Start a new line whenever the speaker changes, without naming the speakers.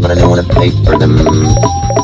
but I don't want to pay for them.